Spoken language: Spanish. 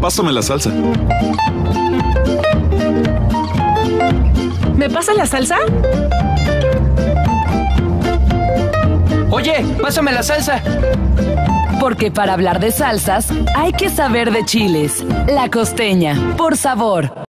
Pásame la salsa. ¿Me pasa la salsa? Oye, pásame la salsa. Porque para hablar de salsas hay que saber de chiles. La costeña, por sabor.